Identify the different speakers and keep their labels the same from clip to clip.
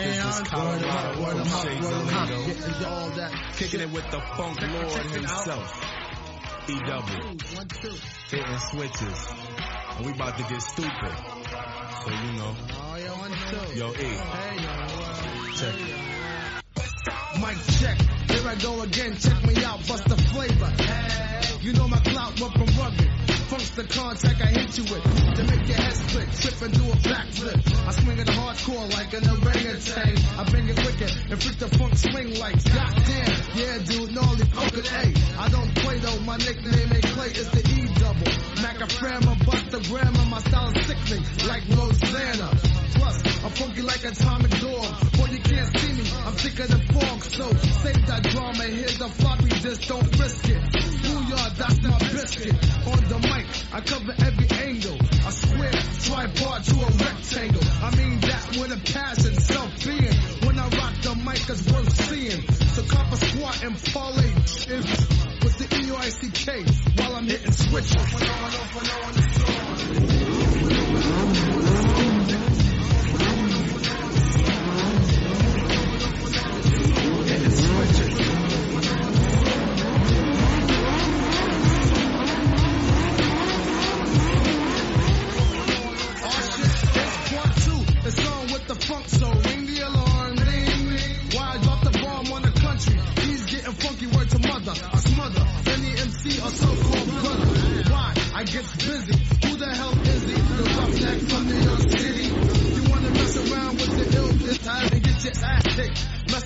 Speaker 1: This is Colorado,
Speaker 2: word 'em up,
Speaker 1: Shades of Lingo.
Speaker 2: all that
Speaker 1: Kicking it with the funk lord
Speaker 2: check
Speaker 1: himself. E double. Hitting switches. And we about to get stupid. So you know.
Speaker 2: Oh, yeah, one, two.
Speaker 1: Yo, E.
Speaker 2: Hey, yo,
Speaker 1: Check it.
Speaker 2: Mic check, here I go again, check me out, bust the flavor. Hey, you know my clout went from rugged. Funk's the contact I hit you with to make your head split, trip and do a backflip. I swing it hardcore like an I bring it wicked and freak the funk swing like goddamn. Yeah, dude, gnarly poker A. I don't play though, my nickname ain't Clay, it's the E double. Macaframa, bust the grammar, my style is sickening like Rosanna. Plus, I'm funky like atomic dog. Boy, you can't see me, I'm thicker than fog. So save that drama, here's the floppy just don't risk it. Booyah, that's my biscuit. On the mic, I cover every angle. A square, tripod to a rectangle. I mean that with a passion, and parlay in with the E-O-I-C-K while I'm hitting switches.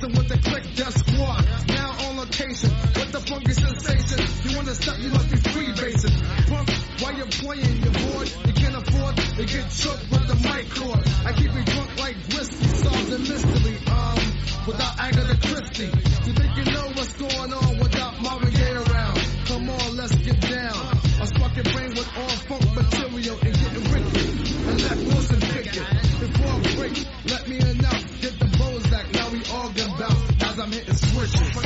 Speaker 2: With the click, Def Squad. Now on location with the funky sensation. You wanna stop? You must be freebasing. Punk, while you're playing, you're bored. You can't afford to get choked with the mic cord. I keep it drunk like whiskey, solved the mystery. Um, without Agatha Christie. As I'm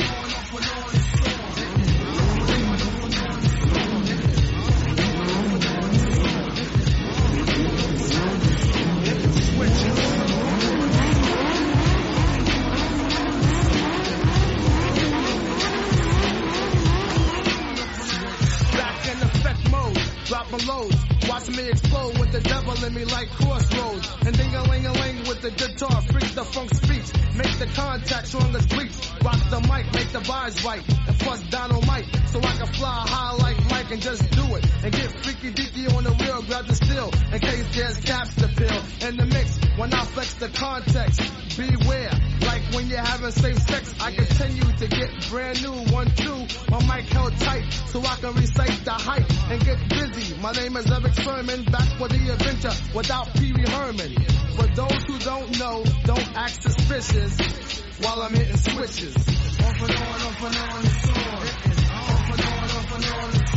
Speaker 2: mode, dropping loads. Watch me explode with the devil in me like crossroads. And ding a ling a ling with the guitar, freak the funk speech. Make the contact strong as bleach. Rock the mic, make the vibes right. And plus dynamite, so I can fly high like Mike and just do it. And get freaky deaky on the wheel, grab the steel. In case there's caps to peel. In the mix, when I flex the context, beware. Like when you're having safe sex, I continue to get brand new. One, two, my mic held tight so I can recite the My name is Erick Sermon, back for the adventure without Pee Wee Herman. For those who don't know, don't act suspicious while I'm hitting switches. Off and on, off and on, on. Off and on, off and on.